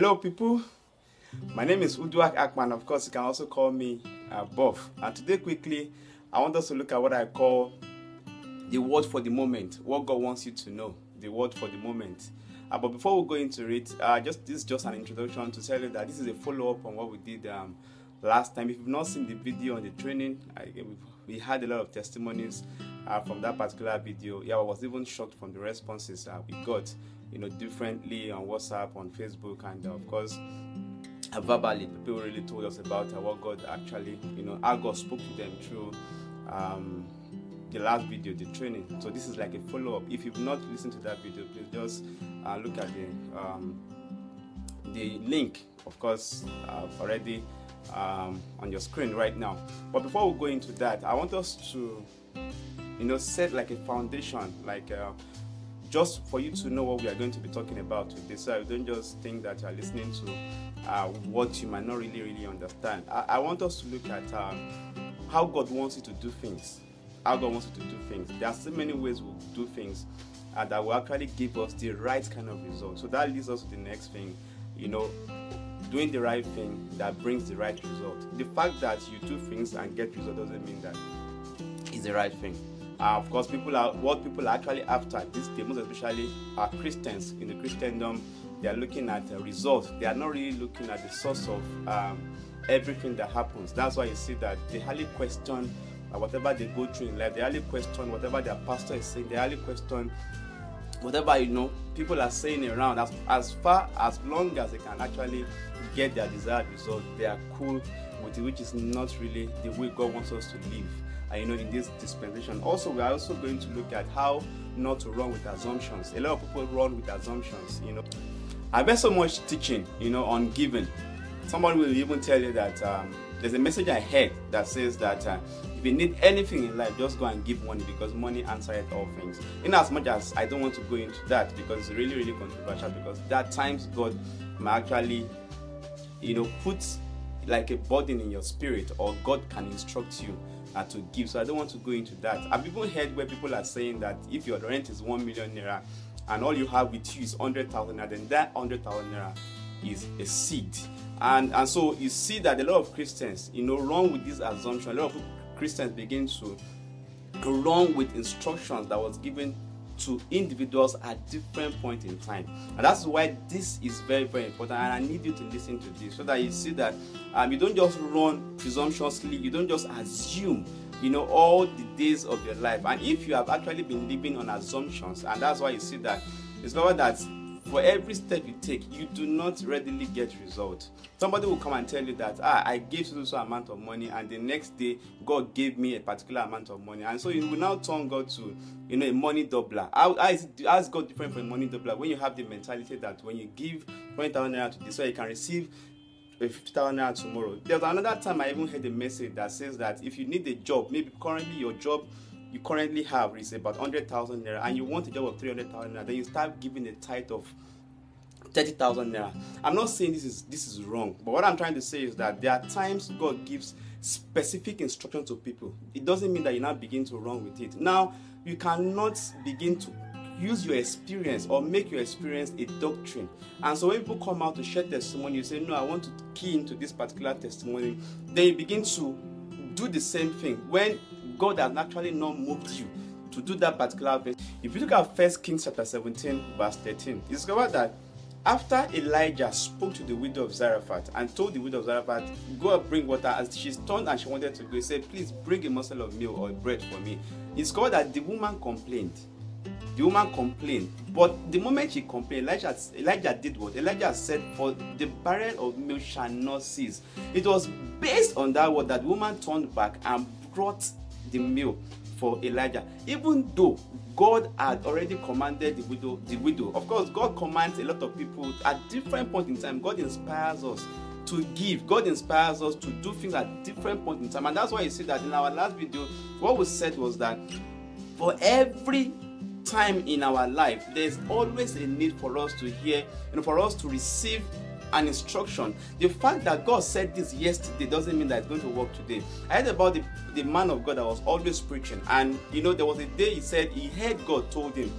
Hello, people. My name is Uduak Akpan. Of course, you can also call me uh, Buff. And today, quickly, I want us to look at what I call the word for the moment. What God wants you to know. The word for the moment. Uh, but before we go into it, uh, just this is just an introduction to tell you that this is a follow up on what we did um, last time. If you've not seen the video on the training, I, we had a lot of testimonies uh, from that particular video. Yeah, I was even shocked from the responses uh, we got, you know, differently on WhatsApp, on Facebook, and uh, of course, uh, verbally. People really told us about uh, what God actually, you know, how God spoke to them through um, the last video, the training. So this is like a follow up. If you've not listened to that video, please just uh, look at the um, the link, of course, already um, on your screen right now. But before we go into that, I want us to, you know, set like a foundation, like uh, just for you to know what we are going to be talking about today. So you don't just think that you are listening to uh, what you might not really, really understand. I, I want us to look at uh, how God wants you to do things. How God wants you to do things. There are so many ways we do things uh, that will actually give us the right kind of result. So that leads us to the next thing. You know, doing the right thing that brings the right result. The fact that you do things and get result doesn't mean that it's the right thing. Uh, of course, people are what people are actually after this day, most especially are Christians in the Christendom. They are looking at the results. They are not really looking at the source of um, everything that happens. That's why you see that they hardly question uh, whatever they go through in life. They hardly question whatever their pastor is saying. They hardly question whatever you know people are saying around. As as far as long as they can actually get their desired result, they are cool with it, which is not really the way God wants us to live. You know, in this dispensation. Also, we are also going to look at how not to run with assumptions. A lot of people run with assumptions, you know. I've heard so much teaching, you know, on giving. Somebody will even tell you that um, there's a message I heard that says that uh, if you need anything in life, just go and give money because money answers all things. In as much as I don't want to go into that because it's really, really controversial because that times God may actually you know, put like a burden in your spirit, or God can instruct you to give. So I don't want to go into that. I've even heard where people are saying that if your rent is one million naira and all you have with you is hundred thousand naira, then that hundred thousand naira is a seed. And and so you see that a lot of Christians, you know, wrong with this assumption. A lot of Christians begin to wrong with instructions that was given to individuals at different point in time. And that's why this is very very important and i need you to listen to this so that you see that um, you don't just run presumptuously you don't just assume you know all the days of your life. And if you have actually been living on assumptions and that's why you see that discover that for every step you take, you do not readily get results. Somebody will come and tell you that ah, I gave so so amount of money, and the next day God gave me a particular amount of money, and so you will now turn God to you know a money doubler. How, how, is, how is God different from a money doubler? When you have the mentality that when you give twenty thousand naira to this, so you can receive fifty thousand naira tomorrow. There's another time I even heard a message that says that if you need a job, maybe currently your job you currently have is about 100,000 naira and you want a job of 300,000 naira, then you start giving a tithe of 30,000 naira. I'm not saying this is this is wrong, but what I'm trying to say is that there are times God gives specific instructions to people. It doesn't mean that you now begin to run with it. Now, you cannot begin to use your experience or make your experience a doctrine. And so when people come out to share testimony, you say, No, I want to key into this particular testimony. Then you begin to do the same thing when God has actually not moved you to do that particular thing. If you look at First Kings chapter 17, verse 13, you discover that after Elijah spoke to the widow of Zarephath and told the widow of Zarephath, Go and bring water, as she turned and she wanted to go, he said, Please bring a morsel of meal or bread for me. He discovered that the woman complained. The woman complained, but the moment she complained, Elijah, Elijah did what? Elijah said, For the barrel of meal shall not cease. It was based on that word that woman turned back and brought the meal for Elijah, even though God had already commanded the widow. The widow, of course, God commands a lot of people at different points in time. God inspires us to give. God inspires us to do things at different points in time, and that's why you see that in our last video, what we said was that for every time in our life, there's always a need for us to hear, know, for us to receive an instruction. The fact that God said this yesterday doesn't mean that it's going to work today. I heard about the, the man of God that was always preaching, and you know, there was a day he said he heard God told him,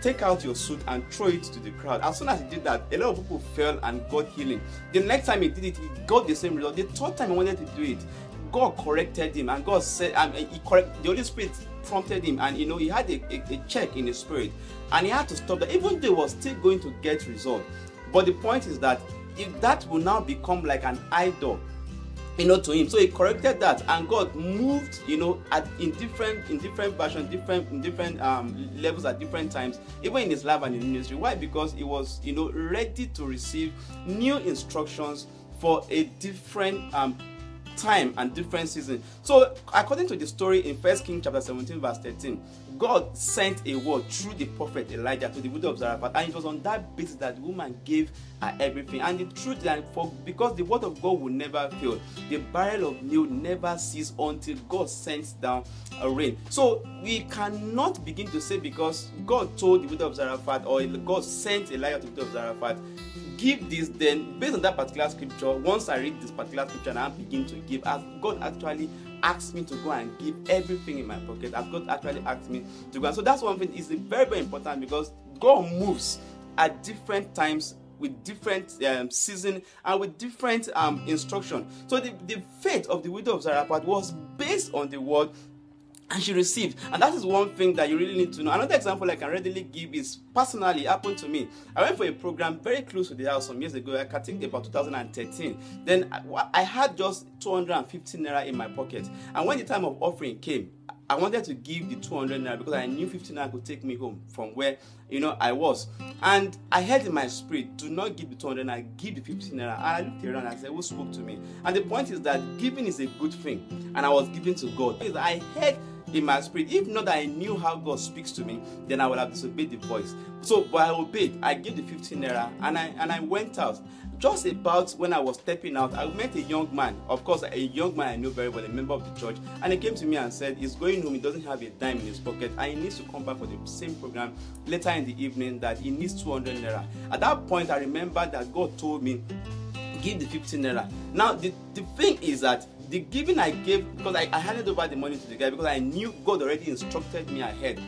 take out your suit and throw it to the crowd. As soon as he did that, a lot of people fell and got healing. The next time he did it, he got the same result. The third time he wanted to do it, God corrected him, and God said, um, he correct the Holy Spirit prompted him, and you know he had a, a, a check in his spirit, and he had to stop that. Even though he was still going to get result, but the point is that if that will now become like an idol you know to him. So he corrected that and god moved you know at in different in different versions different in different um levels at different times even in his life and in ministry. Why? Because he was you know ready to receive new instructions for a different um time and different season. So, according to the story in First King chapter 17, verse 13, God sent a word through the prophet Elijah to the widow of Zarephath, and it was on that basis that the woman gave her everything. And the truth that for because the word of God will never fail, the barrel of meal never cease until God sends down a rain. So we cannot begin to say because God told the widow of Zarephath or God sent Elijah to the widow of Zarephath give this then based on that particular scripture once i read this particular scripture and i begin to give as god actually asked me to go and give everything in my pocket as god actually asked me to go. And so that's one thing is very very important because god moves at different times with different um, season and with different um, instruction. So the, the faith of the widow of zarephath was based on the word and she received and that is one thing that you really need to know another example i can readily give is personally happened to me i went for a program very close to the house some years ago i can think about 2013 then I, had just 250 naira in my pocket and when the time of offering came I wanted to give the 200 naira because I knew 50 naira could take me home from where you know I was. And I heard in my spirit, do not give the 200 naira, give the 50 naira. And I looked around and I said, who spoke to me? And the point is that giving is a good thing. And I was giving to God. I heard in my spirit. If not that I knew how God speaks to me, then I would have disobeyed the voice. So, but I obeyed. I gave the 15 naira and I and I went out. Just about when I was stepping out, I met a young man. Of course, a young man I know very well, a member of the church, and he came to me and said he's going home. He doesn't have a dime in his pocket, and he needs to come back for the same program later in the evening. That he needs 200 naira. At that point, I remember that God told me give the 15 naira. Now, the, the thing is that the giving I gave, because I, I handed over the money to the guy because I knew God already instructed me ahead.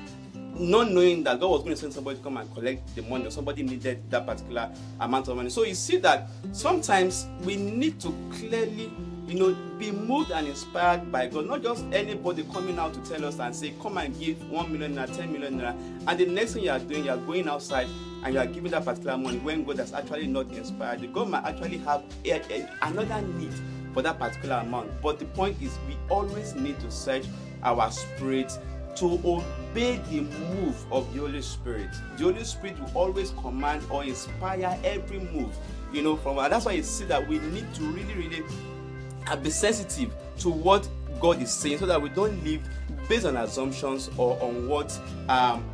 Not knowing that God was going to send somebody to come and collect the money, or somebody needed that particular amount of money. So you see that sometimes we need to clearly you know, be moved and inspired by God. Not just anybody coming out to tell us and say, come and give one million naira, ten million naira. And the next thing you are doing, you are going outside and you are giving that particular money when God has actually not inspired you. God might actually have a, a, another need for that particular amount. But the point is, we always need to search our spirit to obey the move of the Holy Spirit. The Holy Spirit will always command or inspire every move. You know, from and that's why you see that we need to really, really be sensitive to what God is saying so that we don't live based on assumptions or on what um,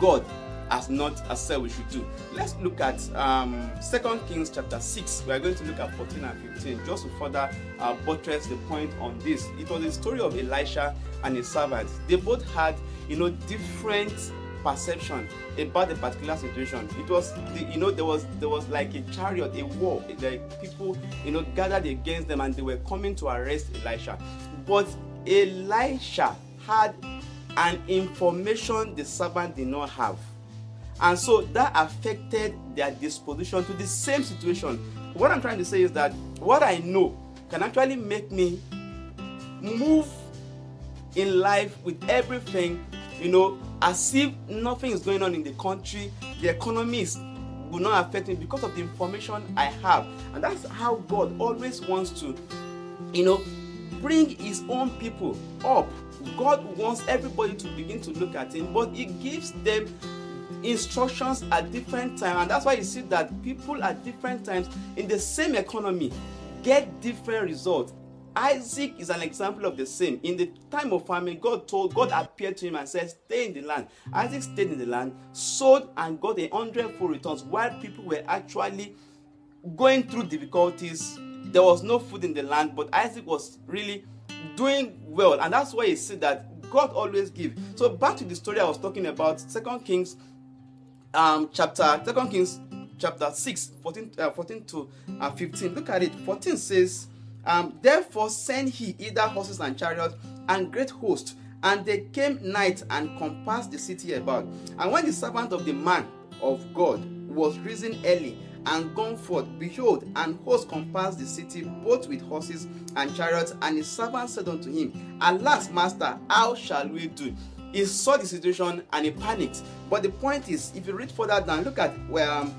God has not said we should do. Let's look at um, 2 Kings chapter 6. We are going to look at 14 and 15 just to further uh, buttress the point on this. It was a story of Elisha and his servant. They both had, you know, different perception about a particular situation. It was, the, you know, there was there was like a chariot, a war. Like people, you know, gathered against them and they were coming to arrest Elisha. But Elisha had an information the servant did not have. And so that affected their disposition to the same situation. What I'm trying to say is that what I know can actually make me move in life with everything, you know, as if nothing is going on in the country, the economy is, will not affect me because of the information I have. And that's how God always wants to, you know, bring his own people up. God wants everybody to begin to look at him, but he gives them instructions at different times and that's why you see that people at different times in the same economy get different results isaac is an example of the same. In the time of famine god told god appeared to him and said stay in the land. Isaac stayed in the land sowed and got a hundredfold returns while people were actually going through difficulties. There was no food in the land but isaac was really doing well. And that's why you see that god always give. So back to the story i was talking about second kings um, chapter 2 Kings chapter 6 14, uh, 14 to uh, 15 look at it 14 says um, therefore send he either horses and chariots and great host And they came night and compassed the city about. And when the servant of the man of God was risen early and gone forth, behold, an host compassed the city both with horses and chariots. And his servant said unto him, Alas, master, how shall we do? He saw the situation and he panicked. But the point is, if you read further down, look at where um,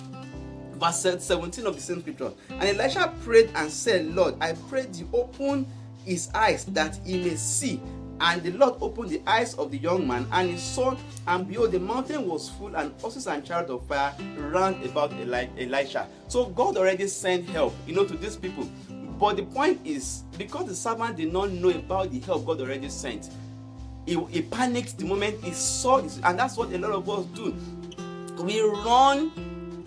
verse 17 of the same scripture. And Elisha prayed and said, Lord, I pray thee open his eyes that he may see. And the Lord opened the eyes of the young man, and he saw, and behold, the mountain was full, and horses and chariots of fire round about Eli- Elisha. So God already sent help, you know, to these people. But the point is, because the servant did not know about the help God already sent, he, he panicked the moment he saw this, and that's what a lot of us do. We run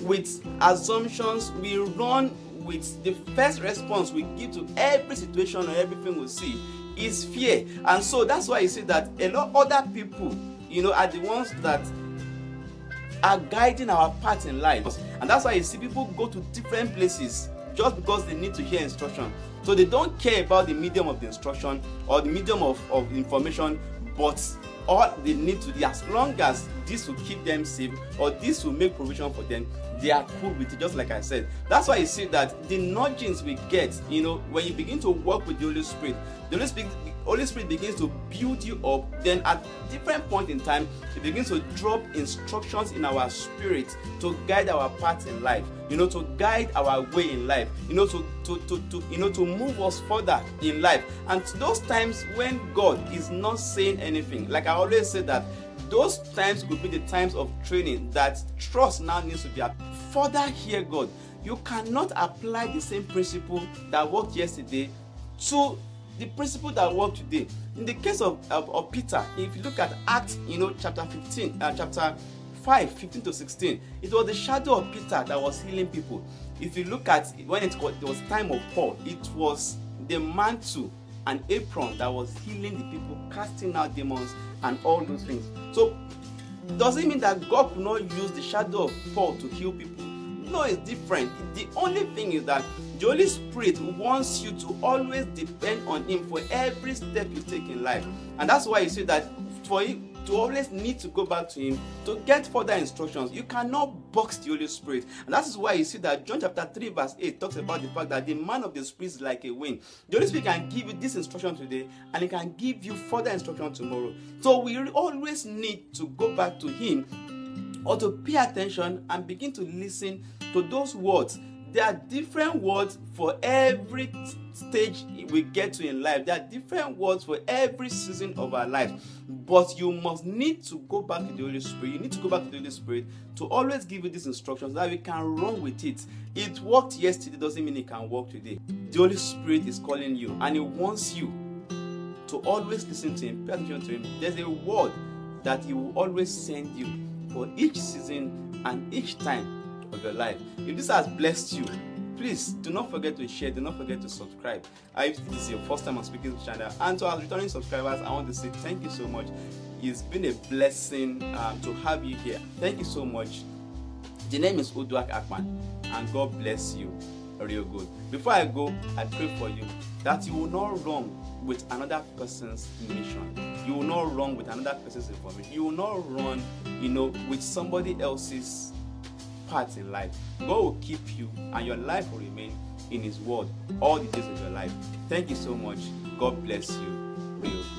with assumptions, we run with the first response we give to every situation or everything we see is fear. And so that's why you see that a lot other people, you know, are the ones that are guiding our path in life. And that's why you see people go to different places just because they need to hear instruction. So they don't care about the medium of the instruction or the medium of, of information, but all they need to do as long as this will keep them safe or this will make provision for them they are cool with it just like i said. That's why you see that the nudgings we get you know when you begin to work with the holy spirit the holy spirit holy spirit begins to build you up then at different point in time it begins to drop instructions in our spirit to guide our path in life you know to guide our way in life you know to to to, to you know to move us further in life. And those times when god is not saying anything like i always say that those times could be the times of training that trust now needs to be further hear god. You cannot apply the same principle that worked yesterday to the principle that work today. In the case of, of, of peter if you look at acts you know chapter 15 uh, chapter 5 15 to 16 it was the shadow of peter that was healing people. If you look at when it was, it was time of paul it was the mantle and apron that was healing the people casting out demons and all those things. So does it mean that god could not use the shadow of paul to heal people? No it's different. The only thing is that the holy spirit wants you to always depend on him for every step you take in life. And that's why you see that for to always need to go back to him to get further instructions. You cannot box the holy spirit. And that is why you see that john chapter 3 verse 8 talks about the fact that the man of the spirit is like a wind. The holy spirit can give you this instruction today and he can give you further instruction tomorrow. So we always need to go back to him or to pay attention and begin to listen to those words there are different words for every stage we get to in life. There are different words for every season of our life. But you must need to go back to the holy spirit. You need to go back to the holy spirit to always give you these instructions that we can run with it. It worked yesterday doesn't mean it can work today. The holy spirit is calling you and he wants you to always listen to him pay attention to him. There's a word that he will always send you for each season and each time of your life. If this has blessed you, please do not forget to share, do not forget to subscribe. If this is your first time on speaking to channel, and to our returning subscribers, I want to say thank you so much. It's been a blessing um, to have you here. Thank you so much. The name is Uduak Akman, and God bless you real good. Before I go, I pray for you that you will not run with another person's mission. You will not run with another person's information. You will not run, you know, with somebody else's part in life. God will keep you and your life will remain in His Word all the days of your life. Thank you so much. God bless you. Real.